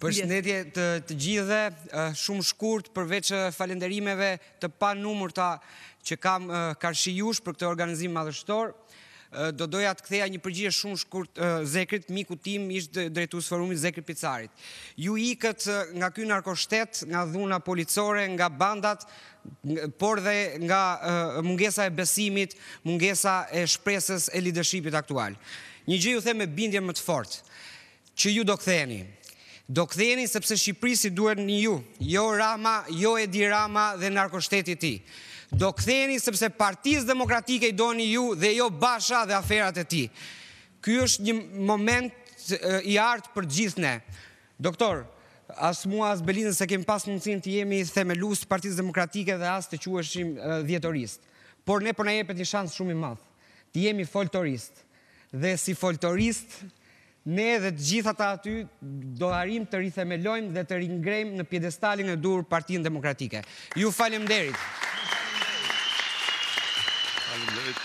Përshëndetje të të gjithëve, shumë shkurt përveç falenderimeve të panumërta që kam karshi jush për këtë organizim madhështor, do doja të ktheja një përgjigje shumë shkurt Zekrit, mikut tim ish drejtues forumit Zekrit Picarit. Ju ikët nga ky narkoshtet, nga dhuna policore, nga bandat, por dhe nga mungesa e besimit, mungesa e shpresës te lidershipi aktual. Një gjë ju them me bindje më të fortë, Që ju do ktheheni. Do ktheheni sepse Shqipërisë i duheni ju, jo Rama, jo Edi Rama dhe narkoshteti i tij. Do ktheheni sepse Partisë Demokratike i duheni ju dhe jo Basha dhe aferat e tij. Ky është një moment i artë për të gjithë ne. Doktor, as mua as Belindës s'e kemi pas mundësinë të jemi themelues të Partisë Demokratike dhe as të quheshim dhjetoristë. Por ne po na jepet një shans shumë i madh. Të jemi foltoristë. Dhe si foltoristë Ne dhe të gjithë ata aty do arrijmë të rithemelojmë dhe të ringrejmë në piedestalin e duhur Partinë Demokratike. Ju faleminderit. Faleminderit.